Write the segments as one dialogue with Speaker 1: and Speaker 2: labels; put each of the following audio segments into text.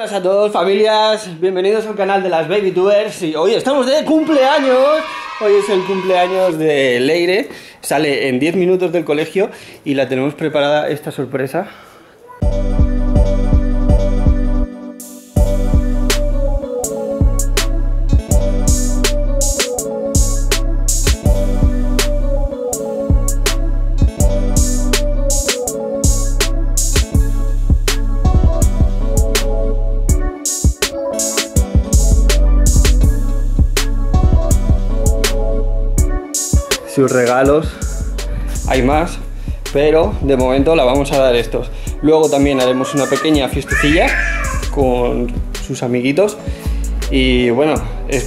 Speaker 1: Buenas a todos familias, bienvenidos al canal de las Baby Tubers y hoy estamos de cumpleaños. Hoy es el cumpleaños de Leire, sale en 10 minutos del colegio y la tenemos preparada esta sorpresa. Sus regalos. Hay más, pero de momento la vamos a dar estos. Luego también haremos una pequeña fiestecilla con sus amiguitos. Y bueno,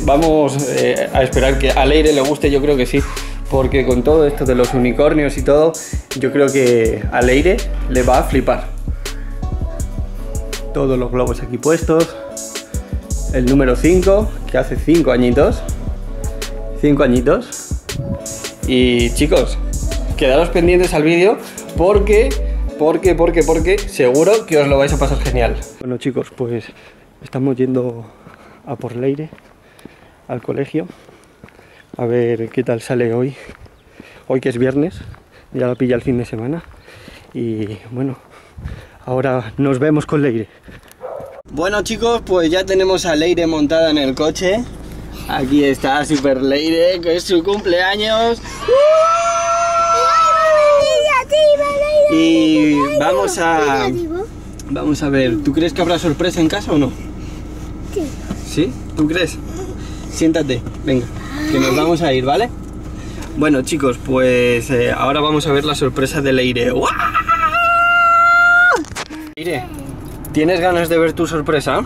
Speaker 1: vamos eh, a esperar que a Leire le guste, yo creo que sí. Porque con todo esto de los unicornios y todo, yo creo que a Leire le va a flipar. Todos los globos aquí puestos. El número 5, que hace 5 añitos. 5 añitos. Y chicos, quedaros pendientes al vídeo porque, porque, porque, porque seguro que os lo vais a pasar genial. Bueno chicos, pues estamos yendo a por Leire, al colegio, a ver qué tal sale hoy. Hoy que es viernes, ya la pilla el fin de semana. Y bueno, ahora nos vemos con Leire. Bueno chicos, pues ya tenemos a Leire montada en el coche. Aquí está Super Leire, que es su cumpleaños. Y vamos a... Vamos a ver, ¿tú crees que habrá sorpresa en casa o no?
Speaker 2: Sí.
Speaker 1: ¿Sí? ¿Tú crees? Siéntate, venga, que nos vamos a ir, ¿vale? Bueno chicos, pues eh, ahora vamos a ver la sorpresa de Leire. Leire, ¿tienes ganas de ver tu sorpresa?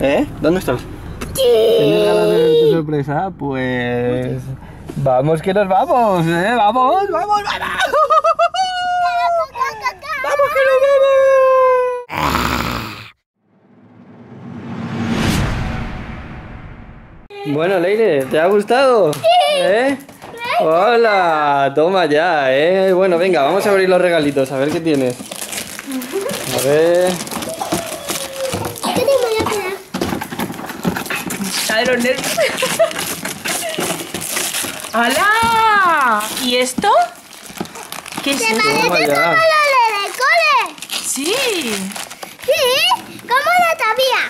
Speaker 1: ¿Eh? ¿Dónde estás? ¿Tienes ganas de ver tu sorpresa? Pues... Vamos que nos vamos, ¿eh? Vamos, vamos, vamos. ¡Vamos que nos vamos! Bueno, Leire, ¿te ha gustado?
Speaker 2: Sí.
Speaker 1: ¿Eh? Hola, toma ya, ¿eh? Bueno, venga, vamos a abrir los regalitos, a ver qué tienes. A ver...
Speaker 3: de los nervios. ¡Hala! ¿Y esto? ¿Qué es
Speaker 2: ¡Se
Speaker 3: esto?
Speaker 2: parece
Speaker 1: Toma
Speaker 2: como lo del cole!
Speaker 3: Sí.
Speaker 2: Sí, como la sabía.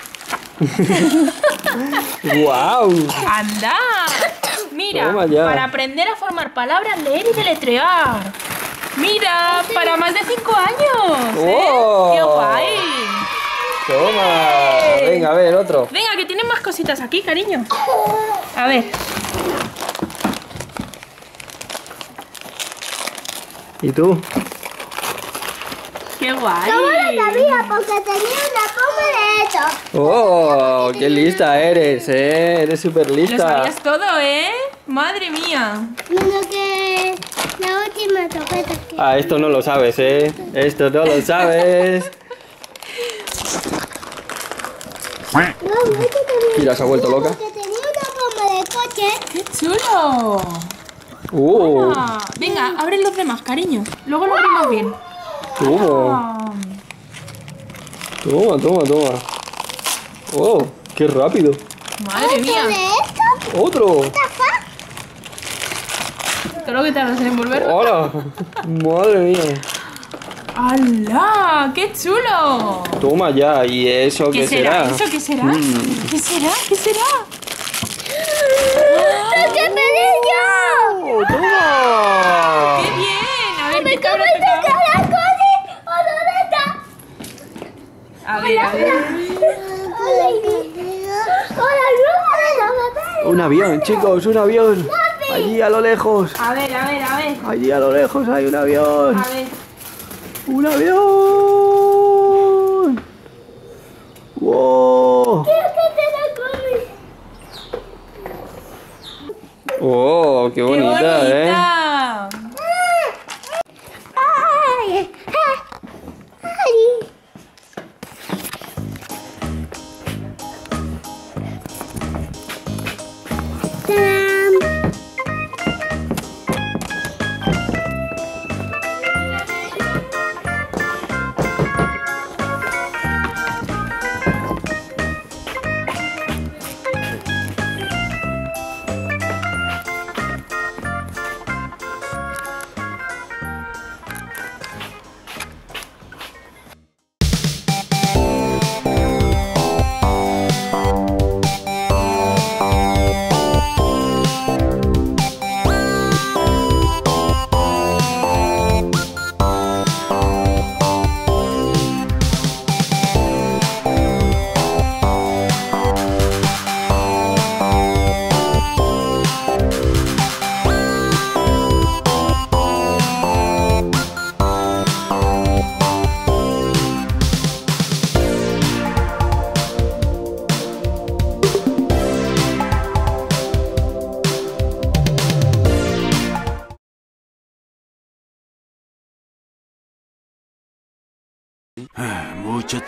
Speaker 1: ¡Wow!
Speaker 3: ¡Anda! Mira, para aprender a formar palabras, leer y deletrear. Mira, para más de 5 años. ¿eh?
Speaker 1: ¡Wow!
Speaker 3: ¡Qué guay!
Speaker 1: Toma. Venga, a ver, otro.
Speaker 3: Venga, que tienen más cositas aquí, cariño. A ver.
Speaker 1: ¿Y tú?
Speaker 3: ¡Qué guay!
Speaker 2: ¿Cómo lo sabía? Porque tenía una forma de esto.
Speaker 1: ¡Oh! ¡Qué lista eres, eh! Eres súper
Speaker 3: Lo
Speaker 1: lista.
Speaker 3: sabías todo, ¿eh? Madre mía.
Speaker 2: Menos que la última topeta que...
Speaker 1: Ah, esto no lo sabes, eh. Esto no lo sabes.
Speaker 2: No, esto también.
Speaker 1: Mira, se ha vuelto loca.
Speaker 3: ¡Qué chulo!
Speaker 1: ¡Uh!
Speaker 3: Venga, abre los demás, cariño. Luego lo abrimos bien.
Speaker 1: Toma,
Speaker 3: Ah,
Speaker 1: toma, toma, toma. ¡Oh! ¡Qué rápido!
Speaker 3: madre mía.
Speaker 1: ¡Otro!
Speaker 3: Todo lo que tardas en envolver.
Speaker 1: ¡Hola! ¡Madre mía!
Speaker 3: ¡Hala! ¡Qué chulo!
Speaker 1: Toma ya, ¿y eso qué,
Speaker 3: ¿Qué será?
Speaker 1: será?
Speaker 3: ¿Eso qué será?
Speaker 1: Mm.
Speaker 3: ¿Qué será? ¿Qué será?
Speaker 2: ¡Lo que pedí yo!
Speaker 1: ¡Oh, toma!
Speaker 3: ¡Qué bien! A ver, ¿qué
Speaker 2: ¿Cómo
Speaker 3: cabrón
Speaker 2: te
Speaker 3: tocaba?
Speaker 2: la coche? ¿O dónde está?
Speaker 3: A ver, a ver.
Speaker 1: Un avión, chicos, un avión. Allí a lo lejos.
Speaker 3: A ver, a ver, a ver.
Speaker 1: Allí a lo lejos hay un avión.
Speaker 3: A ver.
Speaker 1: ¡Un avión! ¡Wow! ¡Oh, qué
Speaker 3: ¡Qué
Speaker 1: bonita, eh!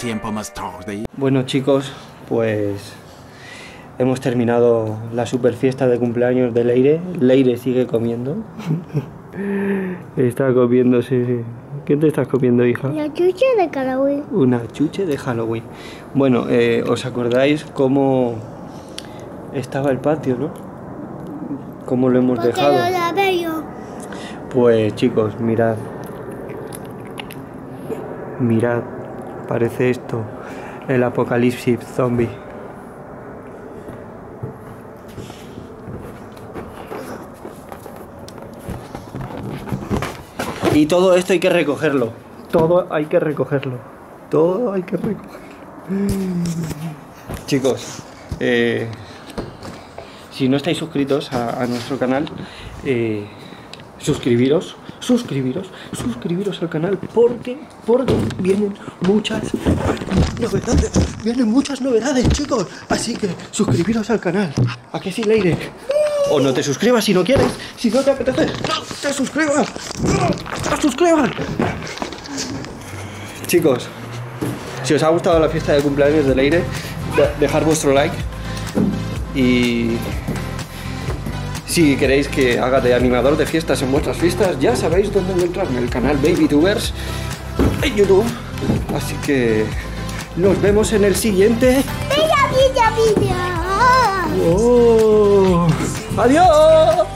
Speaker 4: Tiempo más tarde.
Speaker 1: Bueno chicos, pues hemos terminado la super fiesta de cumpleaños de Leire. Leire sigue comiendo. Está comiéndose... ¿Qué te estás comiendo, hija?
Speaker 2: La chucha de Halloween.
Speaker 1: Una chuche de Halloween. Bueno, eh, ¿os acordáis cómo estaba el patio, no? ¿Cómo lo hemos
Speaker 2: Porque
Speaker 1: dejado?
Speaker 2: lo lavé yo.
Speaker 1: Pues chicos, mirad. Mirad. Parece esto. El apocalipsis zombie. Y todo esto hay que recogerlo. Todo hay que recogerlo. Todo hay que recogerlo. Chicos, eh, si no estáis suscritos a, a nuestro canal, eh, suscribiros, suscribiros, suscribiros al canal porque, porque vienen muchas novedades, vienen muchas novedades, chicos. Así que suscribiros al canal. ¿A qué sí, Leire? O no te suscribas si no quieres, si no te apetece, no te suscribas, no te suscribas. Chicos, si os ha gustado la fiesta de cumpleaños de Leire, de- dejar vuestro like y si queréis que haga de animador de fiestas en vuestras fiestas, ya sabéis dónde encontrarme, el canal BabyTubers en YouTube. Así que nos vemos en el siguiente.
Speaker 2: Mira, mira, mira.
Speaker 1: ¡Oh! ¡Adiós!